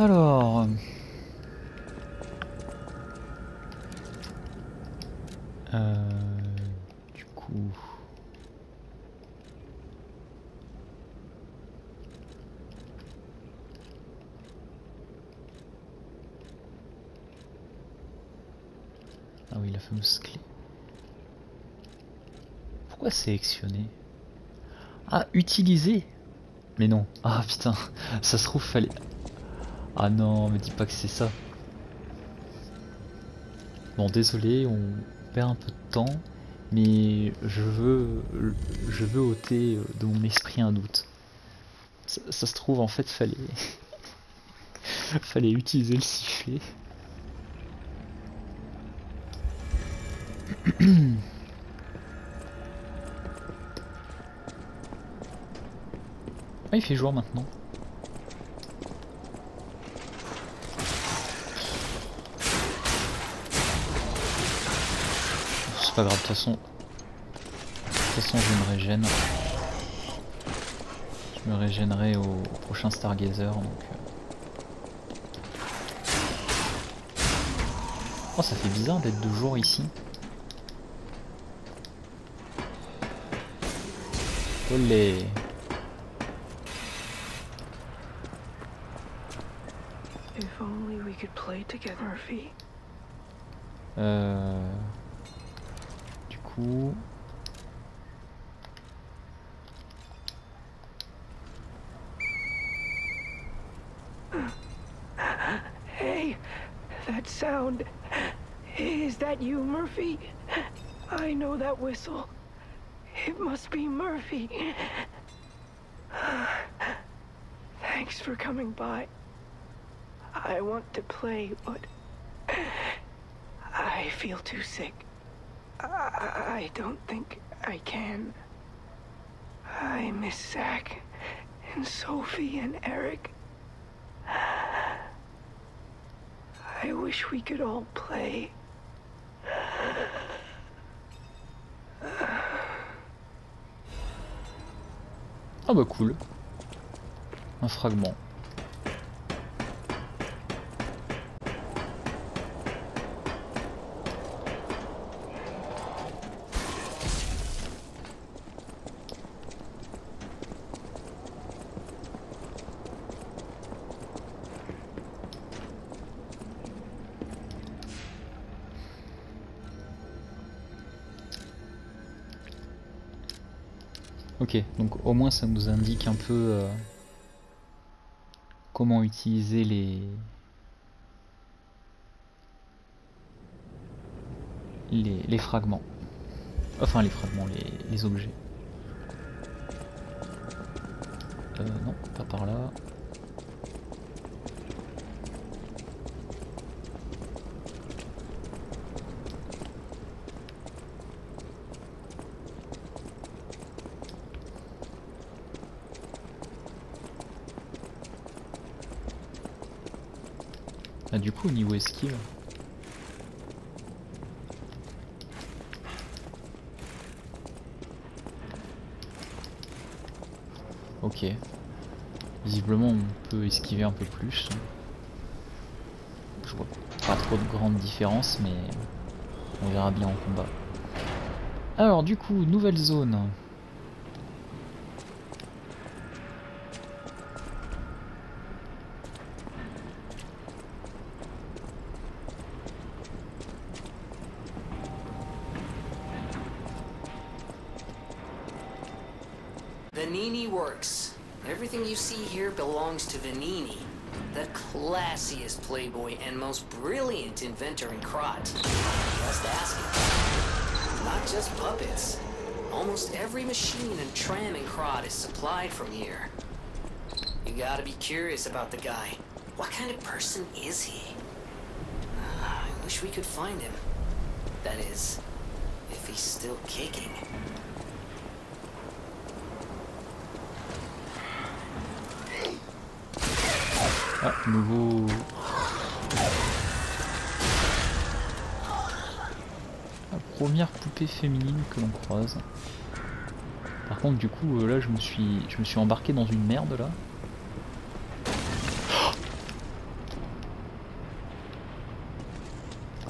Alors. Euh, du coup. Ah oui, la fameuse clé. Pourquoi sélectionner? Ah, utiliser Mais non. Ah putain, ça se trouve fallait... Ah non, me dis pas que c'est ça. Bon, désolé, on perd un peu de temps, mais je veux, je veux ôter de mon esprit un doute. Ça, se trouve, en fait, fallait, fallait utiliser le sifflet. Ah, il fait jour maintenant. Pas grave, de toute façon. De toute façon, je me régène. Je me régénerai au, au prochain Stargazer. Donc, euh. Oh, ça fait bizarre d'être de jour ici. Olé. If only we could play together, Murphy. Euh... Coup... Hey, that sound. Is that you, Murphy? I know that whistle. It must be Murphy. Thanks for coming by. I want to play, but I feel too sick. I, don't think I can. I miss Zach and Sophie and Eric. I wish we could all play. Ah bah cool. Un fragment. Ok, donc au moins ça nous indique un peu euh, comment utiliser les... les fragments. Enfin les fragments, les, les objets. Euh, non, pas par là. Du coup, au niveau esquive. Ok. Visiblement, on peut esquiver un peu plus. Je vois pas trop de grandes différences, mais on verra bien en combat. Alors, du coup, nouvelle zone. Vanini, the classiest playboy and most brilliant inventor in Krot. Just ask him. Not just puppets. Almost every machine and tram in Krot is supplied from here. You gotta be curious about the guy. What kind of person is he? Ah, I wish we could find him. That is, if he's still kicking. Ah, nouveau... La première poupée féminine que l'on croise. Par contre, du coup, euh, là, je me suis, je me suis embarqué dans une merde, là.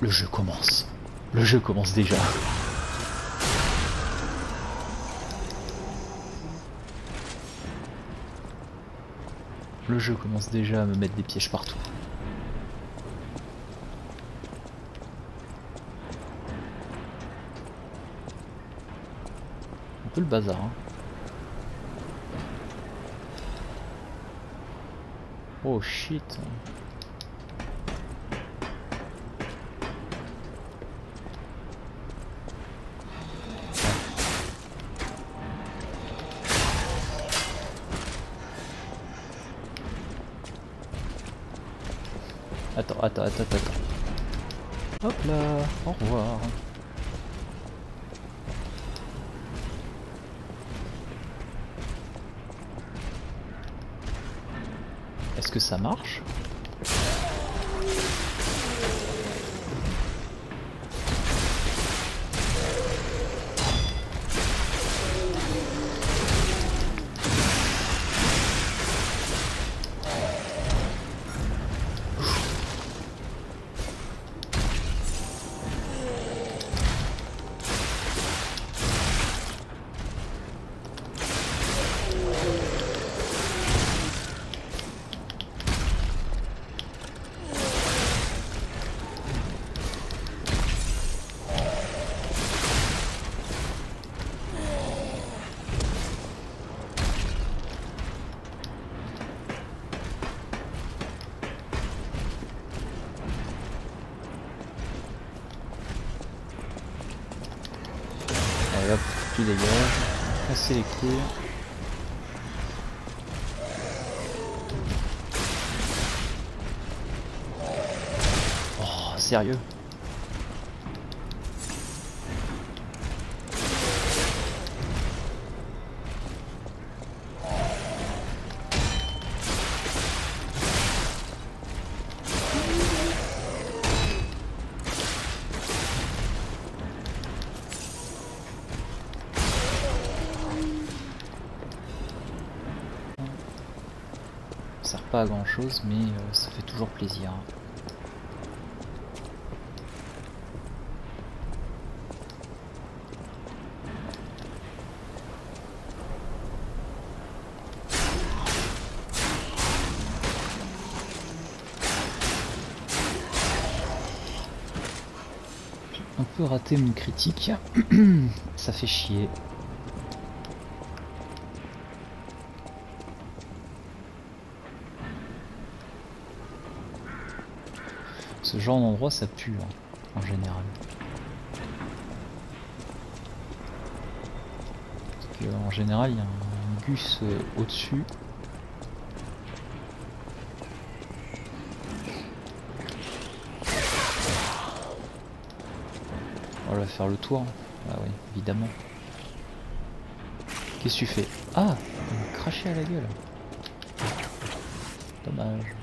Le jeu commence. Le jeu commence déjà. Le jeu commence déjà à me mettre des pièges partout. Un peu le bazar. Hein. Oh shit. Attends, attends, attends. Hop là, au revoir. Est-ce que ça marche? Sérieux Ça sert pas à grand chose, mais euh, ça fait toujours plaisir. Peu raté mon critique, ça fait chier. Ce genre d'endroit ça pue hein, en général. Parce en général il y a un gus euh, au-dessus. Va faire le tour. Ah oui, évidemment. Qu'est-ce que tu fais? Ah Il m'a craché à la gueule. Dommage.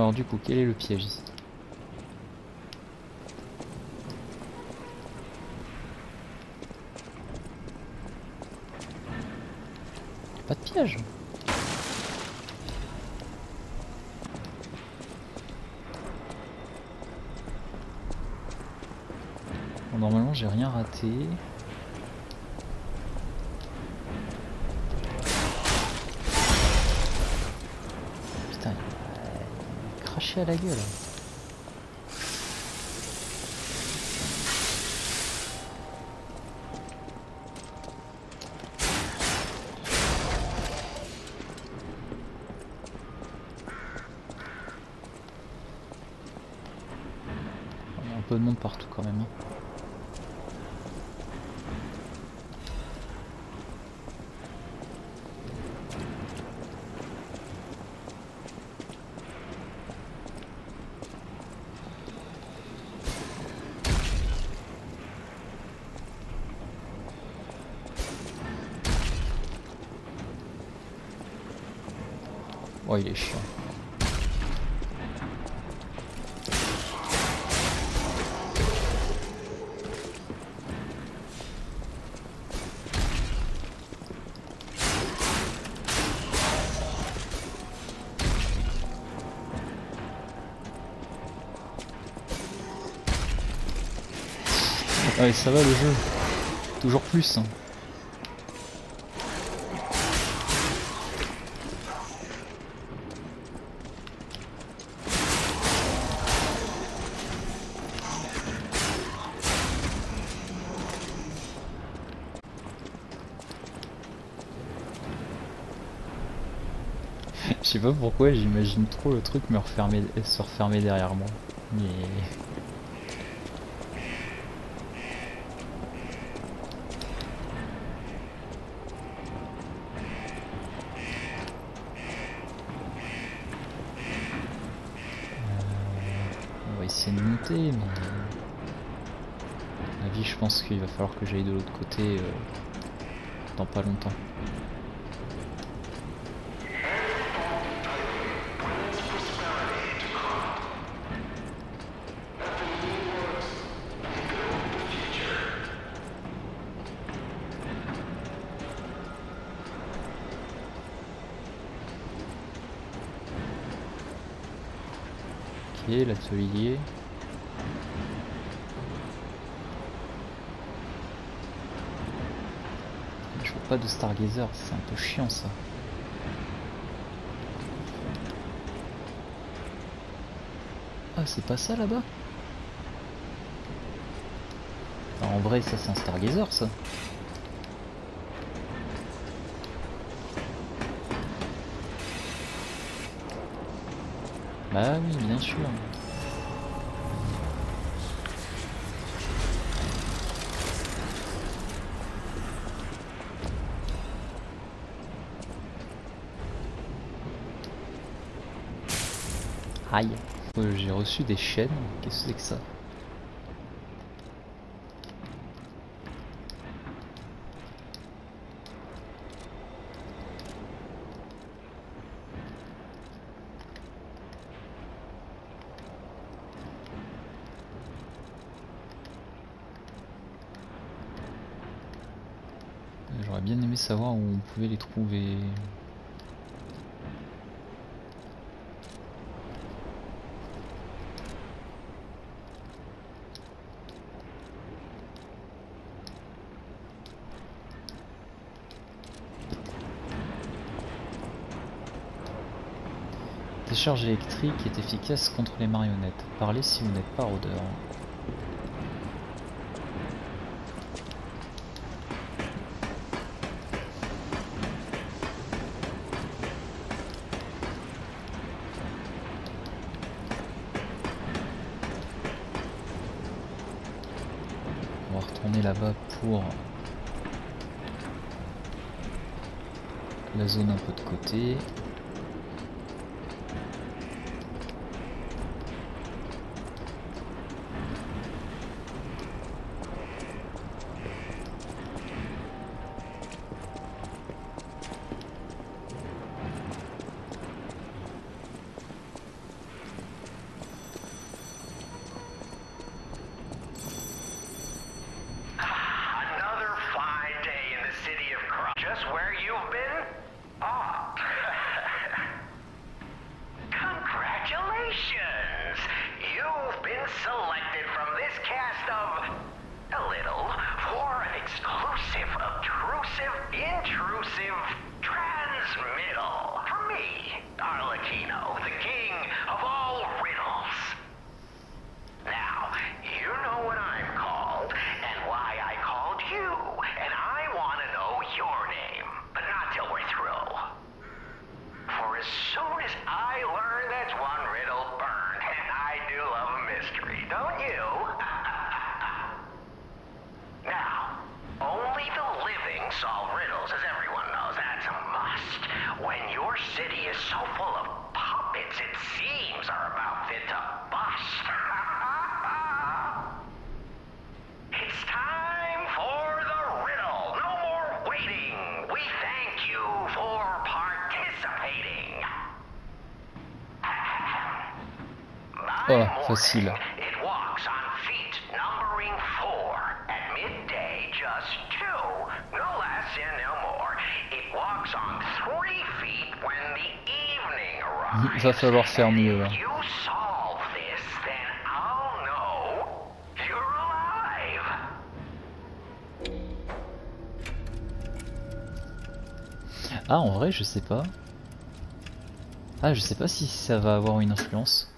Alors du coup, quel est le piège ici Pas de piège Normalement j'ai rien raté. À la gueule. Un peu de monde partout quand même. hein. Oh, il est chiant. Ah ça va le jeu. Toujours plus. hein. Sais pas pourquoi, j'imagine trop le truc me refermer, se refermer derrière moi. Mais... Euh, essayer de monter, mais... À mon avis, je pense qu'il va falloir que j'aille de l'autre côté euh, dans pas longtemps. L'atelier. Je vois pas de Stargazer, c'est un peu chiant ça. Ah, c'est pas ça là-bas? En vrai, ça c'est un Stargazer ça. Bah oui, bien sûr. Aïe. Euh, J'ai reçu des chaînes. Qu'est-ce que c'est que ça? J'aurais bien aimé savoir où on pouvait les trouver. Décharge électrique est efficace contre les marionnettes. Parlez si vous n'êtes pas rôdeur. On va retourner là-bas pour la zone You solve this, then I'll know you're alive. Ah, en vrai, je sais pas. Ah, je sais pas si ça va avoir une influence.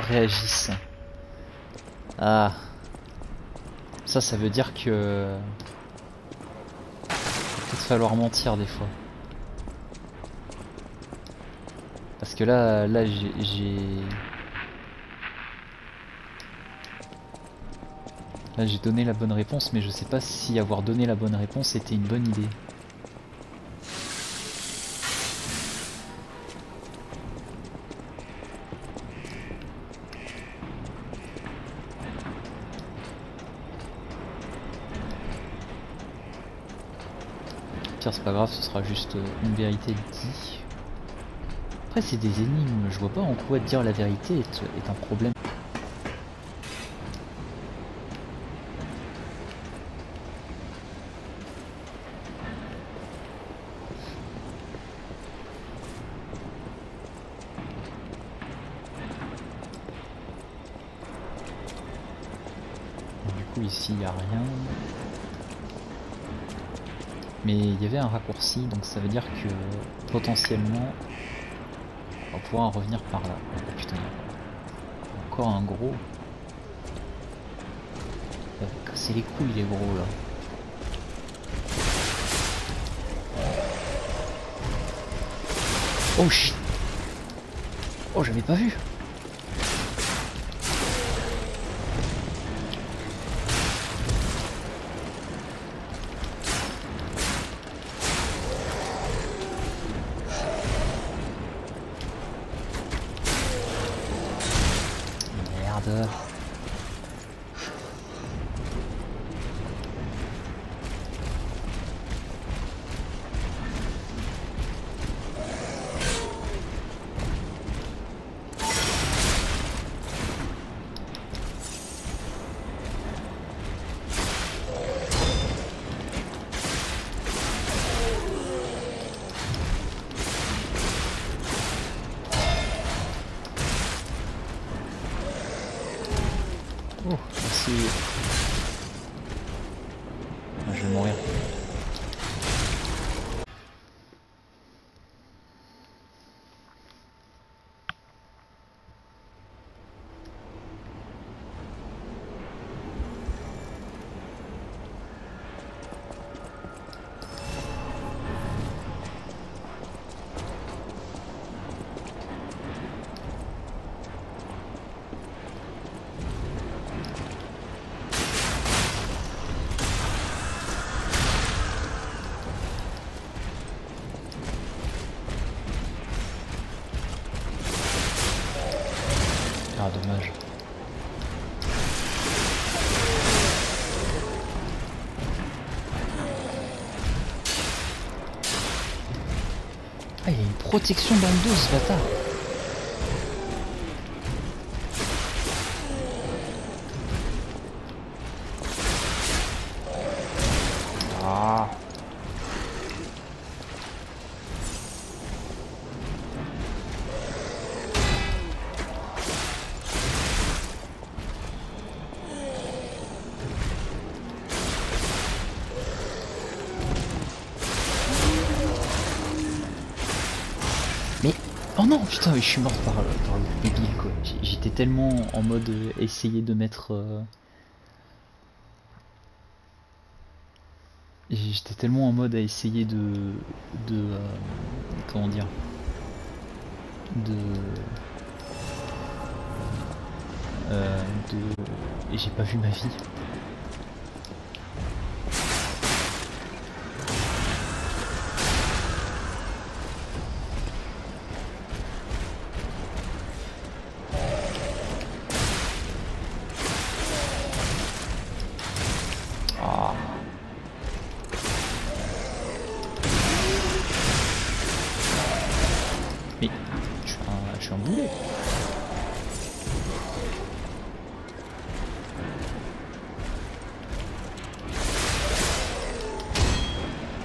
Réagissent. Ah. Ça, ça veut dire que... Peut-être falloir mentir des fois. Parce que là, là, j'ai- Là, j'ai donné la bonne réponse, mais je sais pas si avoir donné la bonne réponse était une bonne idée. C'est pas grave, ce sera juste euh, une vérité dit. Après, c'est des énigmes, je vois pas en quoi dire la vérité est, est un problème. Du coup, ici, il n'y a rien. Mais il y avait un raccourci, donc ça veut dire que potentiellement on va pouvoir en revenir par là. Oh, putain, encore un gros. Va casser les couilles les gros là. Oh shit Oh j'avais pas vu Ah, dommage. Ah, il y a une protection le dos, ce bâtard. Suis mort par, par le débile quoi. J'étais tellement en mode euh, essayer de mettre. euh, J'étais tellement en mode à essayer de. de. euh, comment dire De. euh, de. Et j'ai pas vu ma vie.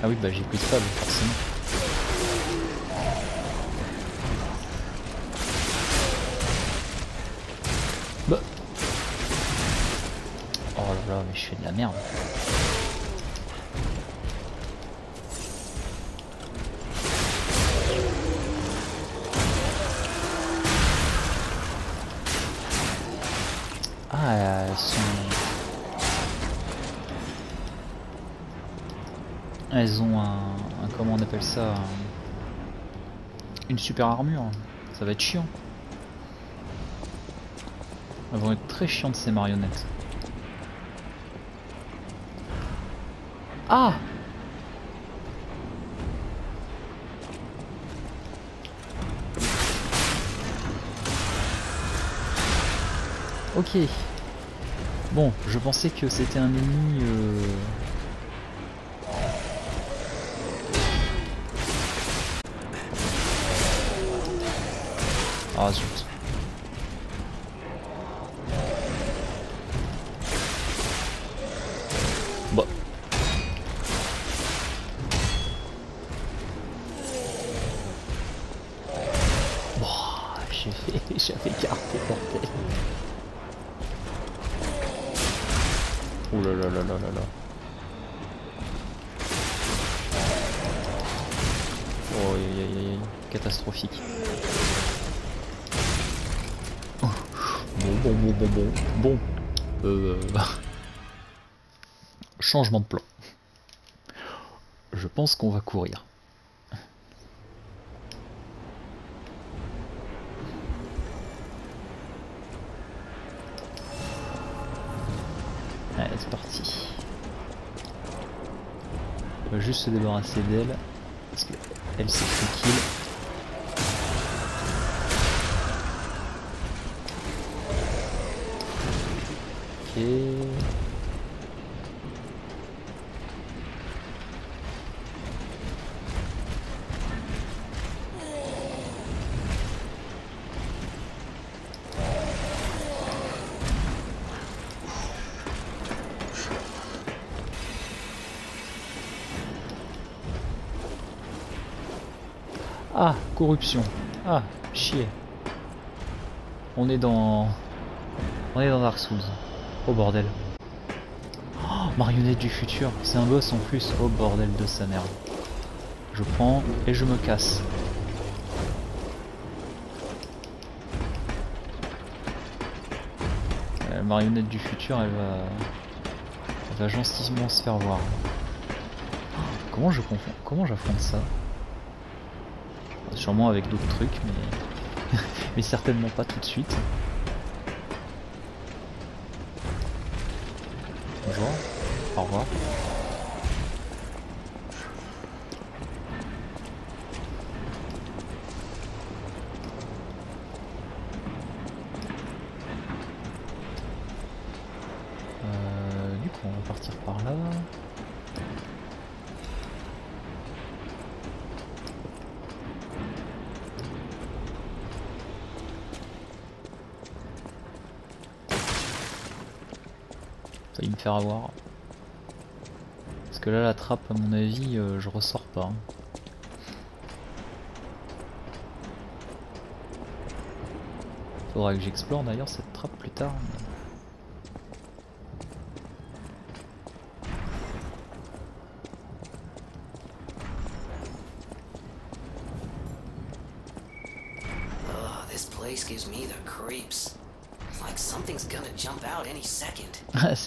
Ah oui bah j'ai plus de fable forcément. Elles ont un, Comment on appelle ça un- Une super armure. Ça va être chiant. Elles vont être très chiantes ces marionnettes. Ah Ok. Bon, je pensais que c'était un ennemi. euh, Ah Changement de plan. Je pense qu'on va courir. Allez, c'est parti. On va juste se débarrasser d'elle. Parce qu'elle c'est free Ah, corruption. Ah, chier. On est dans... On est dans Dark Souls. Oh bordel. Oh, marionnette du futur. C'est un boss en plus. Oh bordel de sa merde. Je prends et je me casse. La marionnette du futur, elle va... Elle va gentiment se faire voir. Comment je Comment j'affronte ça? Sûrement avec d'autres trucs, mais... certainement pas tout de suite. Bonjour. Au revoir. Euh, du coup, on va partir par là. Failli me faire avoir. Parce que là, la trappe, à mon avis, euh, je ressors pas. Faudra que j'explore d'ailleurs cette trappe plus tard.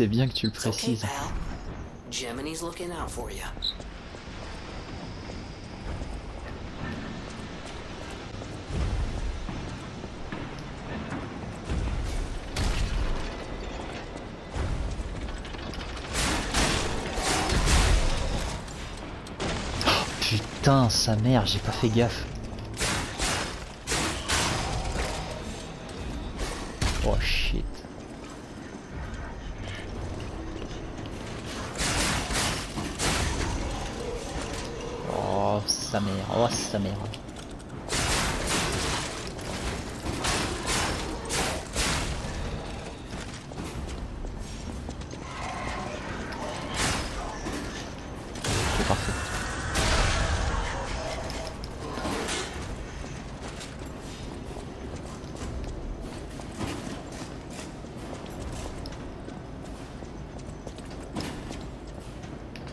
C'est bien que tu le précises. you. Putain, sa mère, j'ai pas fait gaffe.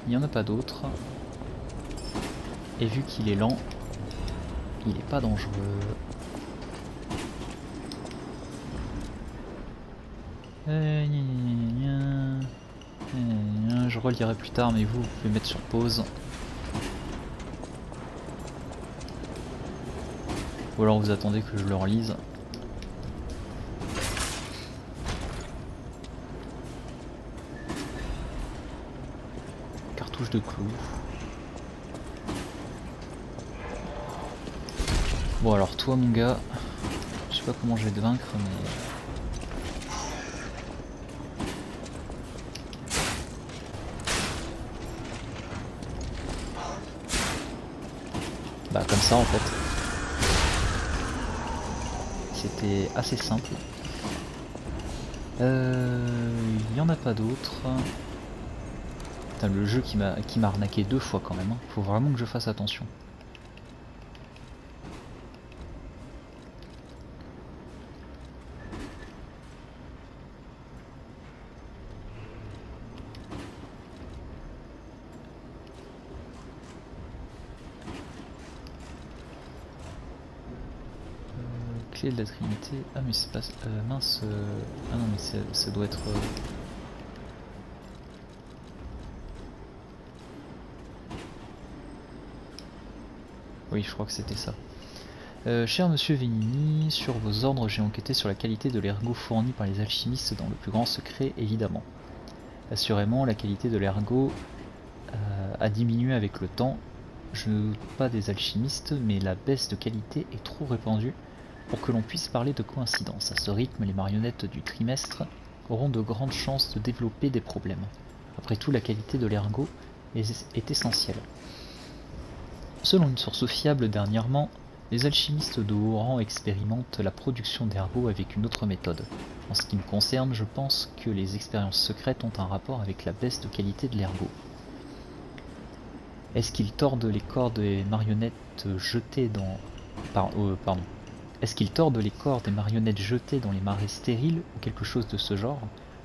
Il n'y en a pas d'autres. Et vu qu'il est lent, il est pas dangereux. Euh, Je relirai plus tard, mais vous, vous pouvez mettre sur pause. Ou alors vous attendez que je le relise. Cartouche de clous. Bon alors toi mon gars, je sais pas comment je vais te vaincre mais... Bah ça en fait. C'était assez simple. Euh, Il n'y en a pas d'autres. Le jeu qui m'a qui m'a arnaqué deux fois quand même. hein. Faut vraiment que je fasse attention. Euh, De la Trinité. Ah mais c'est pas... euh, mince. euh, Ah non mais ça doit être... euh, Oui, je crois que c'était ça. Cher monsieur Venini, sur vos ordres, j'ai enquêté sur la qualité de l'ergot fourni par les alchimistes dans le plus grand secret, évidemment. Assurément, la qualité de l'ergot a diminué avec le temps. Je ne doute pas des alchimistes, mais la baisse de qualité est trop répandue pour que l'on puisse parler de coïncidence. À ce rythme, les marionnettes du trimestre auront de grandes chances de développer des problèmes. Après tout, la qualité de l'ergot est, essentielle. Selon une source fiable dernièrement, les alchimistes de haut rang expérimentent la production d'ergots avec une autre méthode. En ce qui me concerne, je pense que les expériences secrètes ont un rapport avec la baisse de qualité de l'ergot. Est-ce qu'ils tordent les corps des marionnettes jetées dans... Par... euh, pardon. Est-ce qu'ils tordent les corps des marionnettes jetées dans les marais stériles ou quelque chose de ce genre?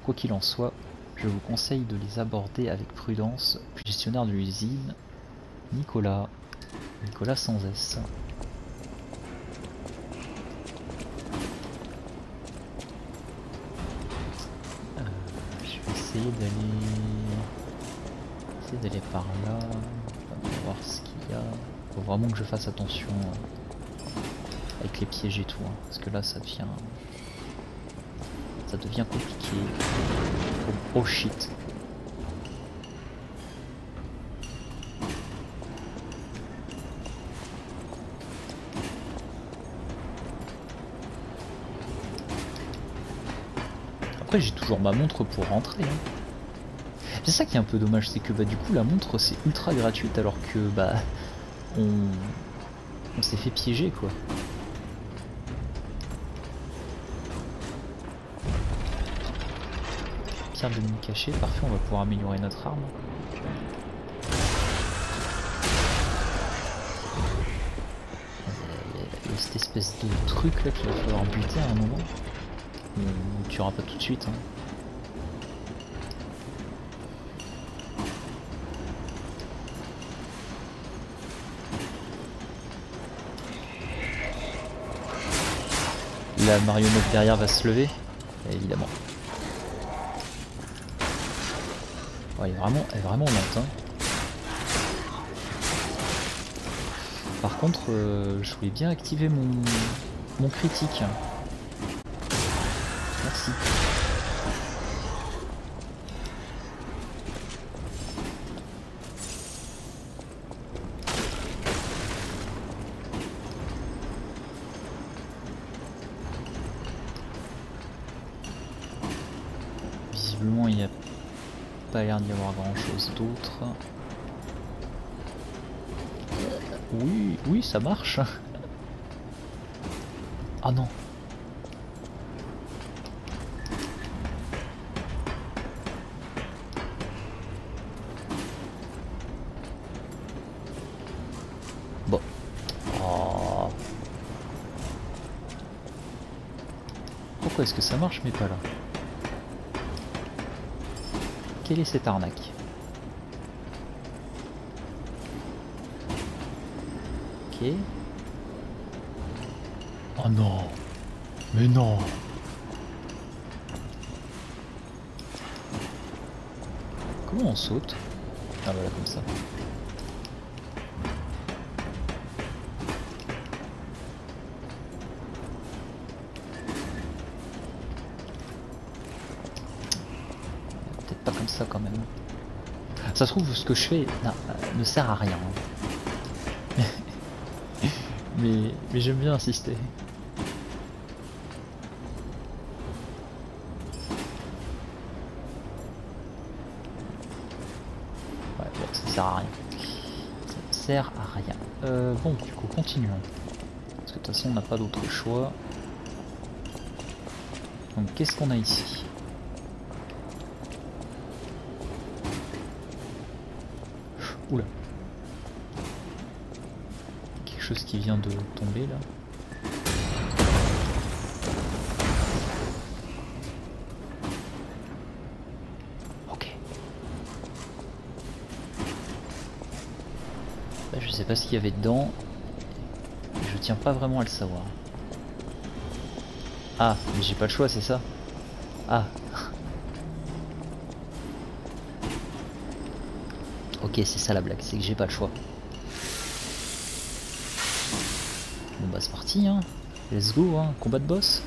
Quoi qu'il en soit, je vous conseille de les aborder avec prudence. Gestionnaire de l'usine, Nicolas. Nicolas sans S. Euh, je vais essayer d'aller d'aller par là on va voir ce qu'il y a faut vraiment que je fasse attention euh, avec les pièges et tout hein, parce que là ça devient ça devient compliqué oh, oh shit Après j'ai toujours ma montre pour rentrer. hein. C'est ça qui est un peu dommage, c'est que bah du coup la montre c'est ultra gratuite alors que bah on, on s'est fait piéger quoi. De mine cachée, parfait, on va pouvoir améliorer notre arme. A- il y a cette espèce de truc là qu'il va falloir buter à un moment. On ne tuera pas tout de suite. hein. la marionnette derrière va se lever, évidemment. Elle est vraiment, elle est vraiment lente. Hein. Par contre, euh, je voulais bien activer mon, mon critique. Merci. Visiblement, il n'y a pas l'air d'y avoir grand chose d'autre. Oui, oui, ça marche. Ah non. Bon. Oh. Pourquoi est-ce que ça marche mais pas là? Quelle est cette arnaque? Oh non Mais non Comment on saute? Ah voilà comme ça. Peut-être pas comme ça quand même. Ça se trouve ce que je fais ne sert à rien. Mais mais j'aime bien insister. Ouais, bon, ça sert à rien. Ça sert à rien. Euh, bon, du coup, continuons. Parce que de toute façon, on n'a pas d'autre choix. Donc, qu'est-ce qu'on a ici? Qui vient de tomber là. Ok. Bah, je sais pas ce qu'il y avait dedans. Je tiens pas vraiment à le savoir. Ah, mais j'ai pas le choix, c'est ça Ah. Ok, c'est ça la blague, c'est que j'ai pas le choix. Bon bah c'est parti, hein. Let's go, hein. Combat de boss.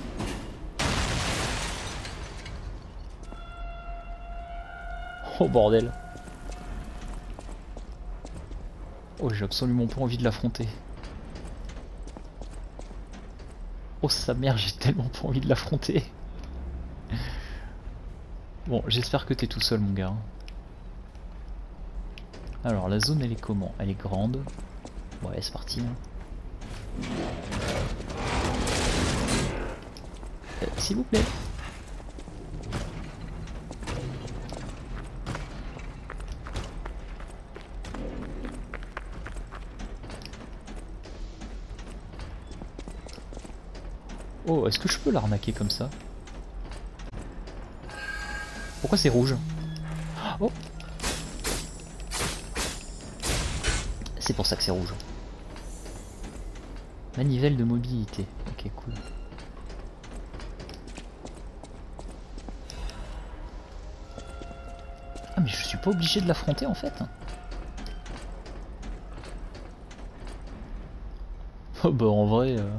Oh bordel. Oh, j'ai absolument pas envie de l'affronter. Oh sa mère, j'ai tellement pas envie de l'affronter. Bon, j'espère que t'es tout seul mon gars. Alors la zone elle est comment? Elle est grande? Ouais c'est parti. hein. Euh, S'il vous plaît. Oh, est-ce que je peux l'arnaquer comme ça? Pourquoi c'est rouge? Oh C'est pour ça que c'est rouge. Manivelle de mobilité. Ok, cool. Ah mais je suis pas obligé de l'affronter en fait. Oh bah en vrai... euh,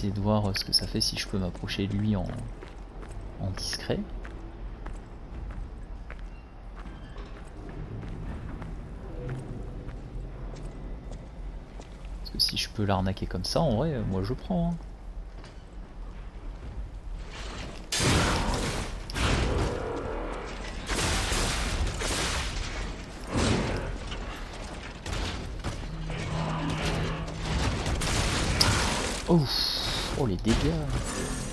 essayer de voir ce que ça fait si je peux m'approcher de lui en, en discret. Parce que si je peux l'arnaquer comme ça, en vrai, moi je prends. hein. Oh les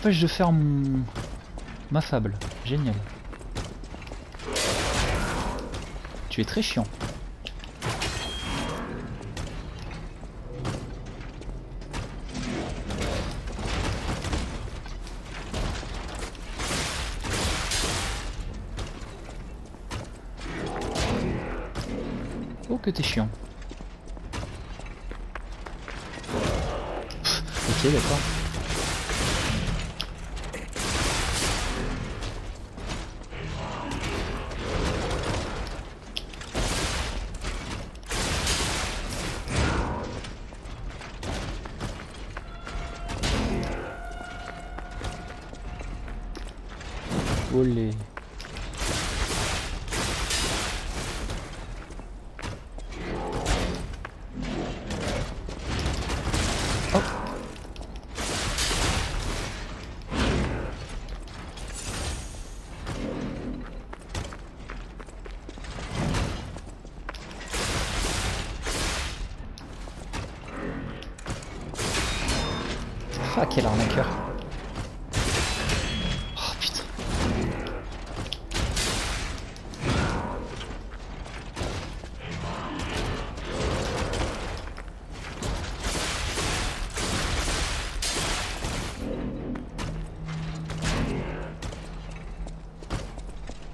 m'empêche de faire mon... ma fable. Génial. Tu es très chiant. Oh que t'es chiant. Ok d'accord. Olé. Ah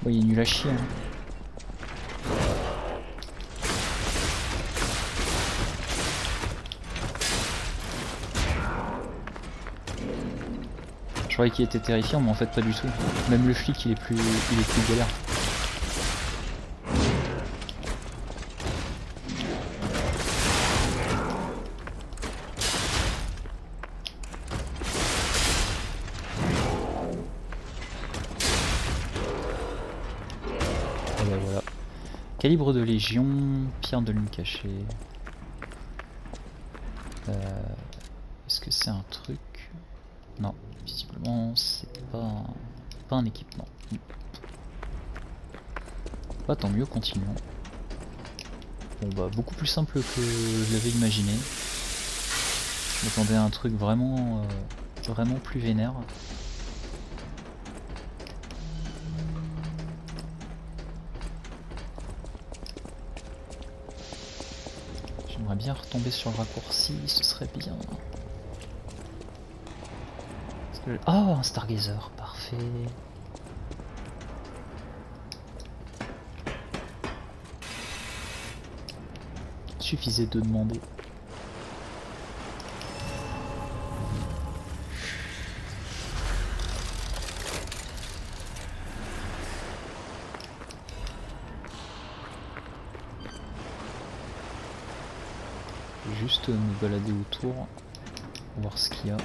Bon, il est nul à chier. hein. Je croyais qu'il était terrifiant, mais en fait pas du tout. Même le flic, il est plus, il est plus galère. Calibre de légion, pierre de lune cachée. Euh, Est-ce que c'est un truc? Non, visiblement c'est pas un, équipement. Bah tant mieux, continuons. Bon bah beaucoup plus simple que je l'avais imaginé. Je m'attendais à un truc vraiment euh, vraiment plus vénère. Retomber sur le raccourci, ce serait bien. Oh, un Stargazer, parfait. Suffisait de demander. Je vais Juste me balader autour, voir ce qu'il y a.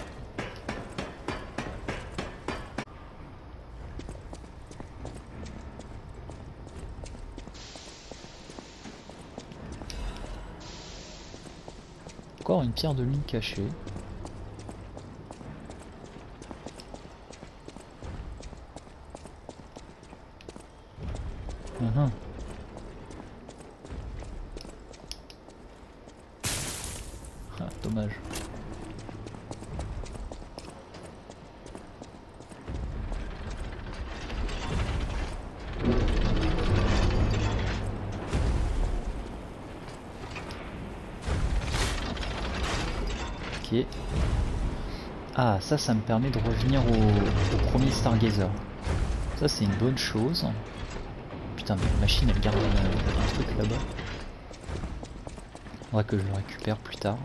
Encore une pierre de lune cachée. Mhm. Ah, dommage. Ok. Ah, ça, ça me permet de revenir au, premier Stargazer. Ça, c'est une bonne chose. Putain, mais la machine, elle garde un, un truc là-bas. Faudra que je le récupère plus tard.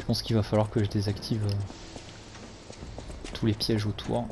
Je pense qu'il va falloir que je désactive euh, tous les pièges autour.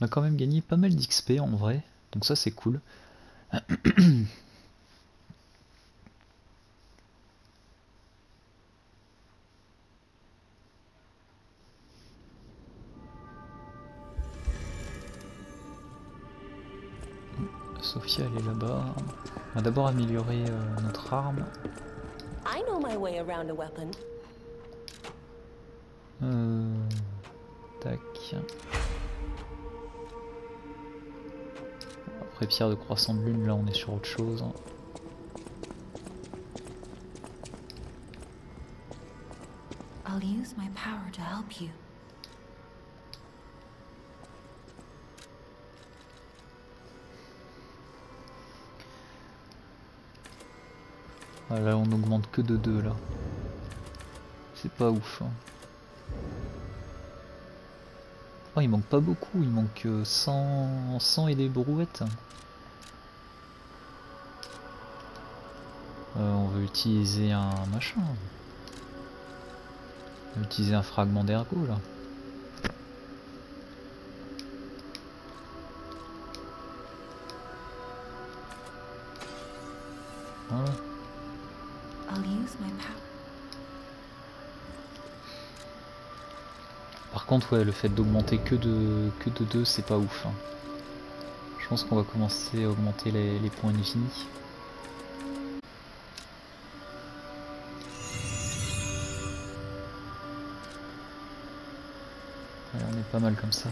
On a quand même gagné pas mal d'XP en vrai, donc ça c'est cool. d'abord améliorer euh, notre arme. I know my way around a weapon. Euh, tac. Après pierre de croissant de lune, là on est sur autre chose. I'll use my power to help you. Ah, là on augmente que de 2 là. C'est pas ouf. hein. Oh il manque pas beaucoup, il manque euh, 100, 100 et des brouettes. Euh, on veut utiliser un machin. On veut utiliser un fragment d'ergot là. Ouais, le fait d'augmenter que de que de 2, c'est pas ouf. hein. Je pense qu'on va commencer à augmenter les, points infinis. On est pas mal comme ça.